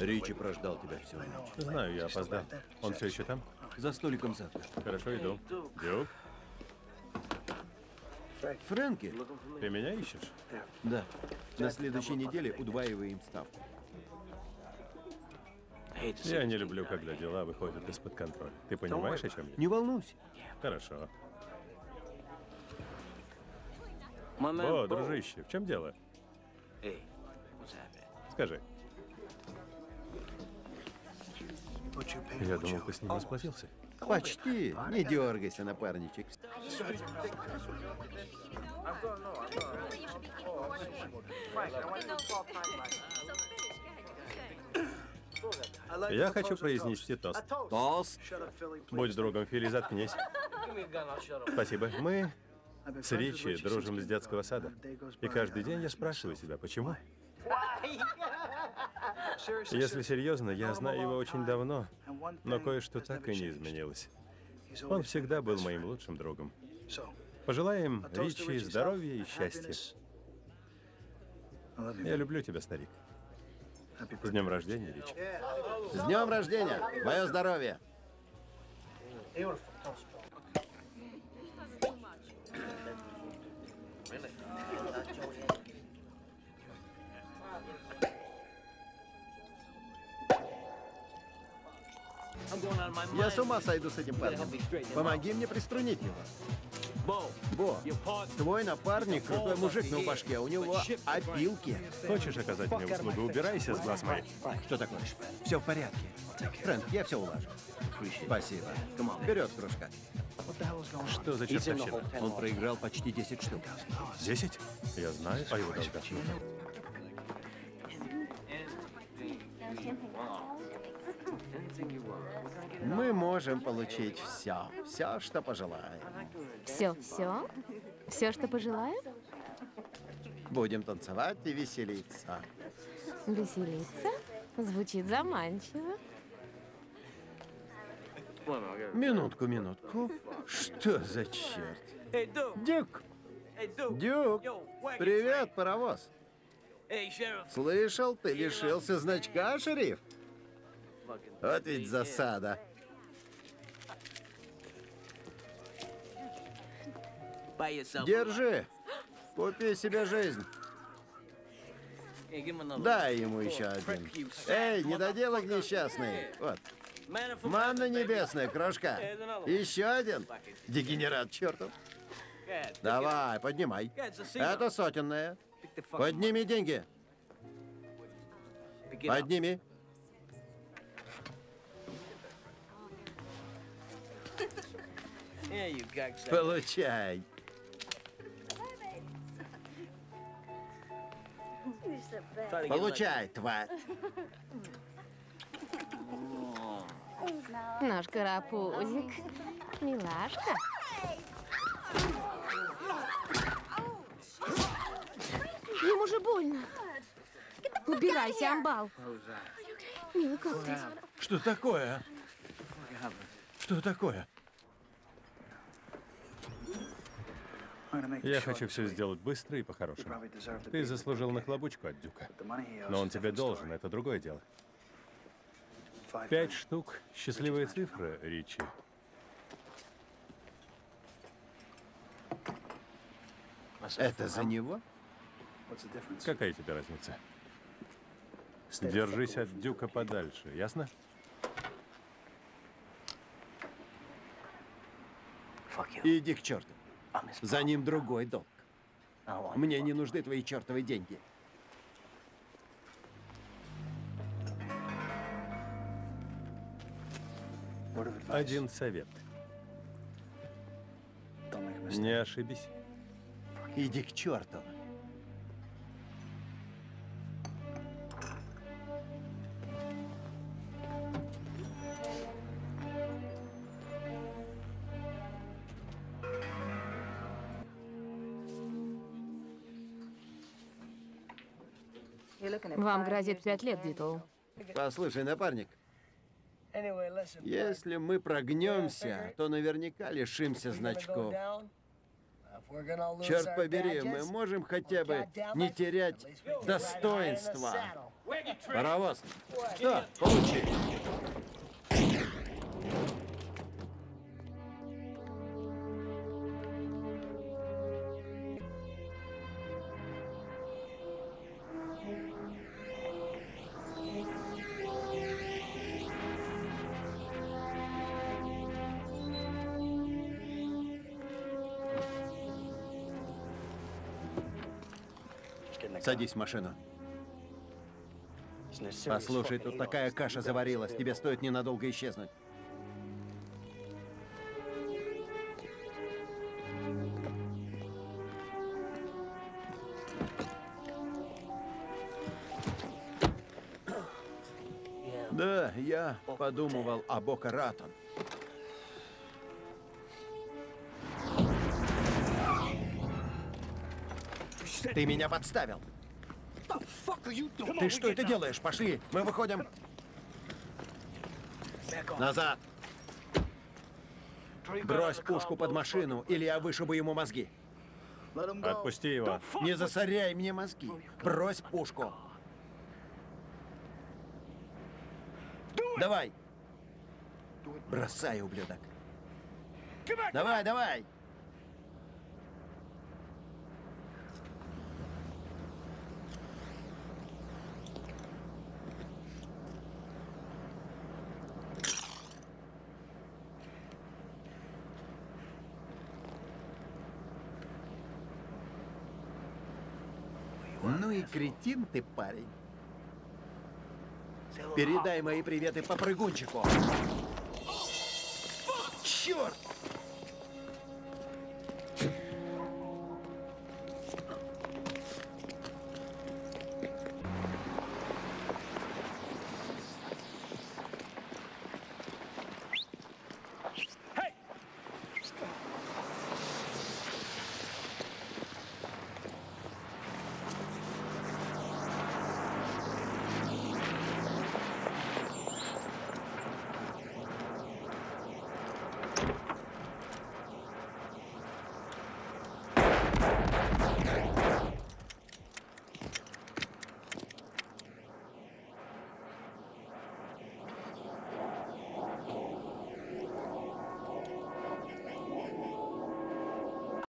Ричи прождал тебя всю ночь. Знаю, я опоздал. Он все еще там? За столиком завтра. Хорошо, иду. Дюк, Фрэнки? ты меня ищешь? Да. На следующей неделе удваиваем ставку. Я не люблю, когда дела выходят из-под контроля. Ты понимаешь, о чем я? Не волнуйся. Хорошо. О, дружище, в чем дело? Скажи. Я думал, ты с ним расплатился. Почти. Не дергайся, напарничек. Я хочу произнести тост. Тост. Будь другом, Фили, заткнись. Спасибо. Мы с Ричи дружим с детского сада. И каждый день я спрашиваю себя, почему? Если серьезно, я знаю его очень давно, но кое-что так и не изменилось. Он всегда был моим лучшим другом. Пожелаем Ричи здоровья и счастья. Я люблю тебя, старик. С днем рождения, Ричи. С днем рождения! Мое здоровье! Я с ума сойду с этим парнем. Помоги мне приструнить его. Бо, твой напарник крутой мужик, но в башке у него опилки. Хочешь оказать мне услугу? Убирайся с глаз моих. Что такое? Все в порядке. Фрэнк, я все улажу. Спасибо. Вперед, кружка. Что за чертовщина? Он проиграл почти 10 штук. Десять? Я знаю о его долгах. Мы можем получить все. Все, что пожелаем. Все, все? Все, что пожелаю? Будем танцевать и веселиться. Веселиться? Звучит заманчиво. Минутку, минутку. Что за черт? Дюк! Дюк! Привет, паровоз! Слышал, ты лишился значка, шериф? Вот ведь засада. Держи. Купи себе жизнь. Дай ему еще один. Эй, недоделок несчастный. Вот. Манна небесная, крошка. Еще один. Дегенерат чертов. Давай, поднимай. Это сотенная. Подними деньги. Подними. Получай. Получай, тварь. Наш карапузик. Милашка. Ему же больно. Убирайся, амбал. Милый, как ты? Что такое? Что такое? Я хочу все сделать быстро и по-хорошему. Ты заслужил нахлобучку от Дюка. Но он тебе должен, это другое дело. Пять штук. Счастливая цифра, Ричи. Это за него? Какая тебе разница? Держись от Дюка подальше, ясно? Иди к черту. За ним другой долг. Мне не нужны твои чертовы деньги. Один совет. Не ошибись. Иди к черту. Вам грозит пять лет, Дитл. Послушай, напарник, если мы прогнемся, то наверняка лишимся значков. Черт побери, мы можем хотя бы не терять достоинства. Паровоз. Что? Получи. Садись в машину. Послушай, тут такая каша заварилась. Тебе стоит ненадолго исчезнуть. Да, я подумывал о Бока Ратон. Ты меня подставил. Ты что это делаешь? Пошли, мы выходим. Назад. Брось пушку под машину, или я вышибу ему мозги. Отпусти его. Не засоряй мне мозги. Брось пушку. Давай. Бросай, ублюдок. Давай, давай. Ну и кретин ты, парень. Передай мои приветы попрыгунчику. Черт!